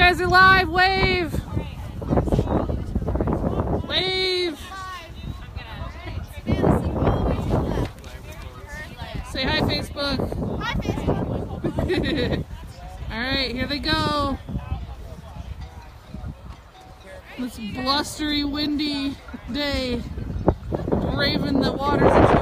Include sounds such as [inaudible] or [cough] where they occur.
guys are live. Wave. Wave. Say hi, Facebook. Hi, [laughs] Facebook. All right, here they go. This blustery, windy day, braving the waters.